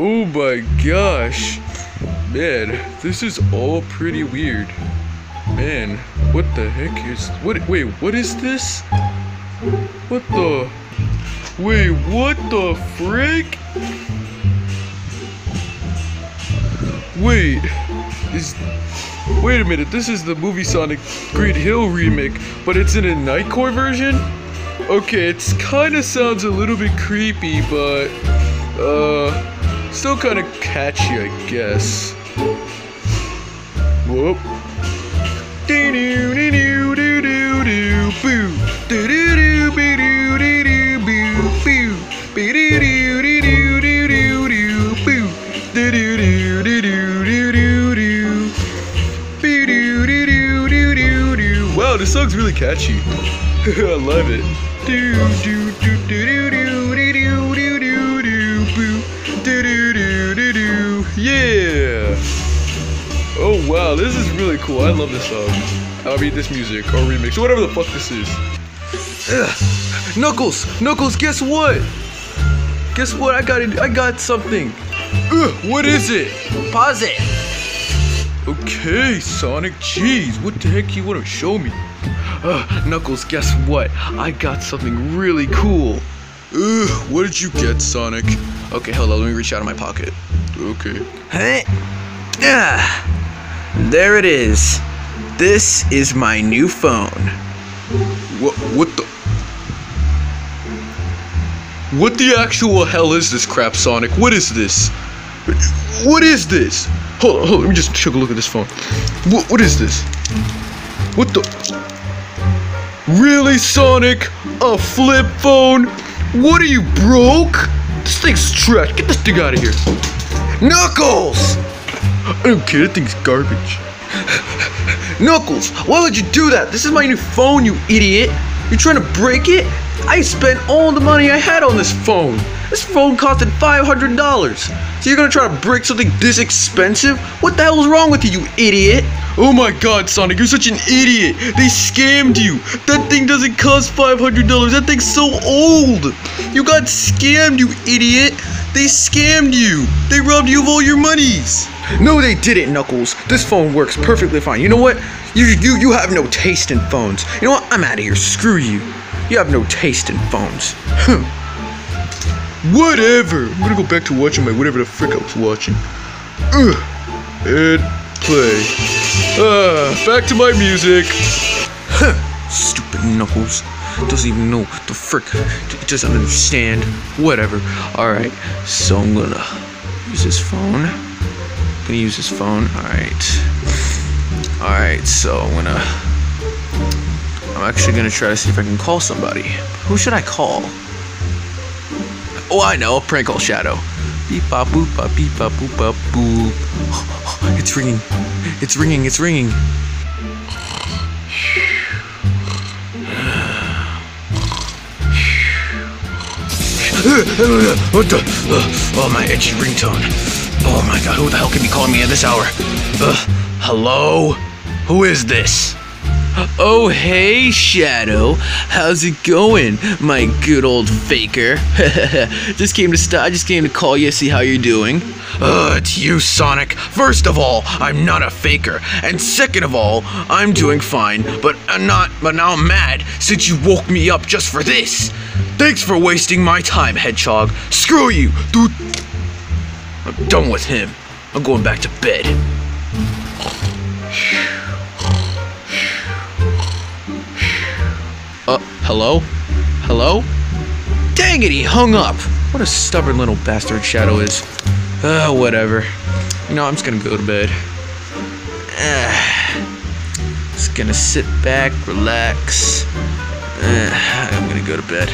Oh my gosh. Man, this is all pretty weird. Man, what the heck is what wait, what is this? What the Wait, what the frick? Wait, is Wait a minute, this is the movie Sonic Green Hill remake, but it's in a Nightcore version? Okay, it's kinda sounds a little bit creepy, but uh Still kind of catchy, I guess. Whoop. Wow, this song's really catchy. I love it. Do do do do do do do. Wow, this is really cool. I love this song. I'll mean this music or remix, whatever the fuck this is. Ugh. Knuckles, Knuckles, guess what? Guess what? I got it. I got something. Ugh, what is it? Pause it. Okay, Sonic. Jeez, what the heck you want to show me? Uh, Knuckles, guess what? I got something really cool. Ugh, what did you get, Sonic? Okay, hold on. Let me reach out of my pocket. Okay. Huh? Ah, there it is. This is my new phone. What? What the? What the actual hell is this crap, Sonic? What is this? What is this? Hold on, hold on. Let me just take a look at this phone. What? What is this? What the? Really, Sonic? A flip phone? What are you broke? This thing's trash. Get this thing out of here. Knuckles! I don't care. That thing's garbage. Knuckles, why would you do that? This is my new phone, you idiot. You're trying to break it? I spent all the money I had on this phone. This phone costed $500. So you're gonna try to break something this expensive? What the hell is wrong with you, you idiot? Oh my god, Sonic, you're such an idiot. They scammed you. That thing doesn't cost $500. That thing's so old. You got scammed, you idiot. They scammed you. They robbed you of all your monies. No, they didn't, Knuckles. This phone works perfectly fine. You know what? You you you have no taste in phones. You know what? I'm out of here. Screw you. You have no taste in phones. Huh. Whatever. I'm gonna go back to watching my whatever the frick I was watching. Ugh. And play. Ah, back to my music. Huh. Stupid Knuckles. Doesn't even know the frick. Doesn't understand. Whatever. Alright. So I'm gonna use this phone. Gonna use this phone. Alright. Alright, so I'm gonna. I'm actually gonna try to see if I can call somebody. Who should I call? Oh, I know. Prank call Shadow. Beep bop boop bop beep bop boop bop boop. It's ringing. It's ringing. It's ringing. What the? Uh, oh, my edgy ringtone. Oh my god, who the hell could be calling me at this hour? Ugh. Hello? Who is this? Oh, hey, Shadow. How's it going, my good old faker? just came to st- I just came to call you, see how you're doing. Uh, it's you, Sonic. First of all, I'm not a faker, and second of all, I'm doing fine. But I'm not. But now I'm mad since you woke me up just for this. Thanks for wasting my time, Hedgehog. Screw you, dude. I'm done with him. I'm going back to bed. Uh, hello? Hello? Dang it, he hung up. What a stubborn little bastard Shadow is. Uh, whatever. You know, I'm just gonna go to bed. Uh, just gonna sit back, relax. Uh, I'm gonna go to bed.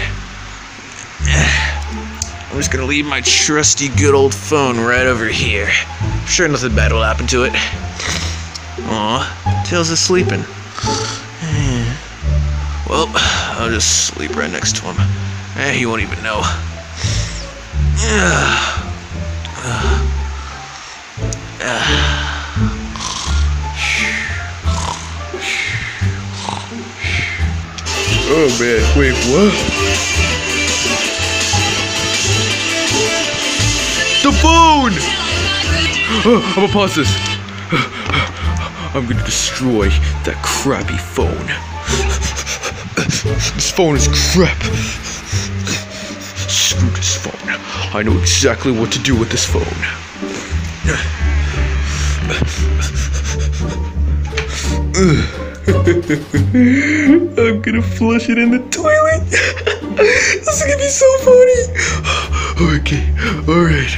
Uh, I'm just gonna leave my trusty good old phone right over here. I'm sure nothing bad will happen to it. Aw, Tails is sleeping. Well, I'll just sleep right next to him. Eh, he won't even know. Oh man, wait, what? The phone! I'm gonna pause this. I'm gonna destroy that crappy phone. This phone is crap. Screw this phone. I know exactly what to do with this phone. I'm gonna flush it in the toilet. this is gonna be so funny. Okay, alright,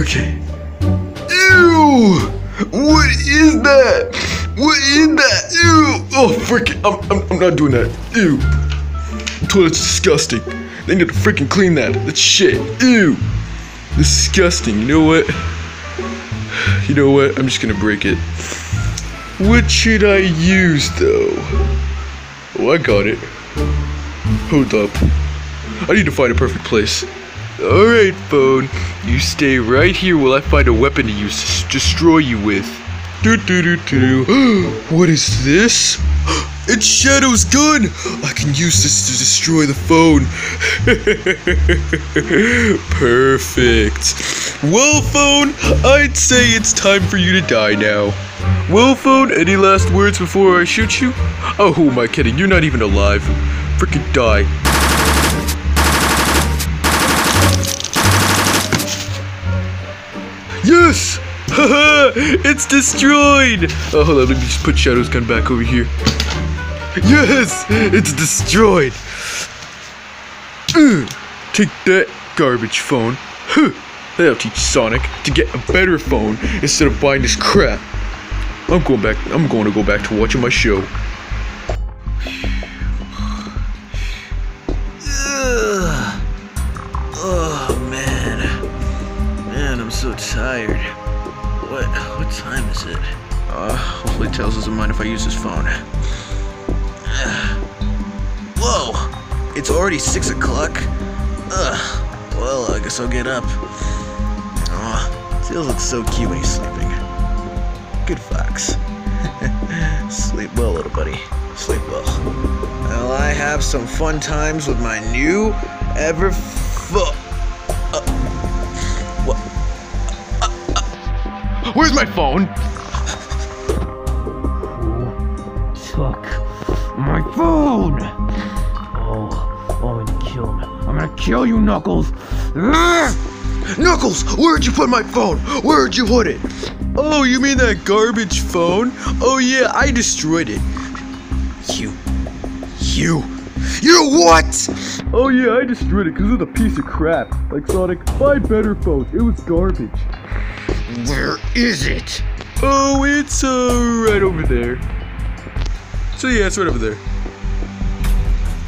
okay. Ew! What is that? What is that? Ew! Oh, freaking! I'm, I'm, I'm not doing that. Ew! Toilet's disgusting. They need to freaking clean that. That's shit. Ew! Disgusting. You know what? You know what? I'm just gonna break it. What should I use though? Oh, I got it. Hold up. I need to find a perfect place. Alright, phone. You stay right here while I find a weapon to use to destroy you with. Do do do do do. What is this? It's Shadow's gun! I can use this to destroy the phone. Perfect. Well, phone, I'd say it's time for you to die now. Well, phone, any last words before I shoot you? Oh, who am I kidding? You're not even alive. Freaking die. Yes! It's destroyed! Oh, hold on, let me just put Shadow's gun back over here. Yes! It's destroyed! Take that, garbage phone. Huh. That'll teach Sonic to get a better phone instead of buying this crap. I'm going back. I'm going to go back to watching my show. Is it? Uh, hopefully Tails doesn't mind if I use his phone. Whoa, it's already six o'clock. Ugh. Well, I guess I'll get up. Aw, Tails looks so cute when he's sleeping. Good fox. Sleep well, little buddy. Sleep well. Well, I have some fun times with my new ever fu- uh, what? Where's my phone? Kill you, Knuckles. Knuckles, where'd you put my phone? Where'd you put it? Oh, you mean that garbage phone? Oh yeah, I destroyed it. You, you, you what? Oh yeah, I destroyed it because it was a piece of crap. Like Sonic, buy better phones. It was garbage. Where is it? Oh, it's uh right over there. So yeah, it's right over there.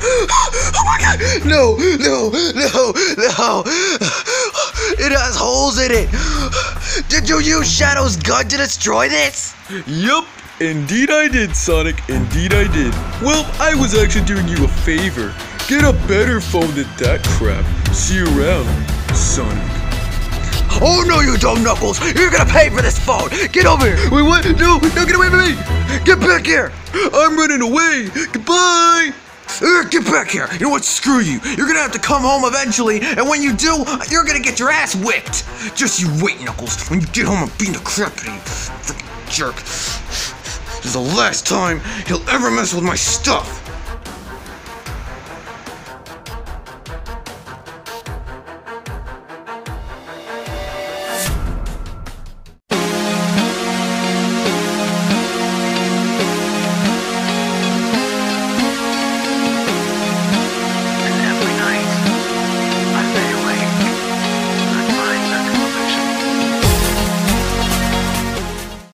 Oh my god! No, no, no, no! It has holes in it! Did you use Shadow's gun to destroy this? Yup, indeed I did, Sonic. Indeed I did. Well, I was actually doing you a favor. Get a better phone than that crap. See you around, Sonic. Oh no, you dumb Knuckles! You're gonna pay for this phone! Get over here! Wait, what? No, no, get away from me! Get back here! I'm running away. Goodbye. Uh, Get back here! You know what? Screw you! You're gonna have to come home eventually, and when you do, you're gonna get your ass whipped! Just you wait, Knuckles. When you get home, I'm beating the crap out of you, freaking jerk. This is the last time he'll ever mess with my stuff!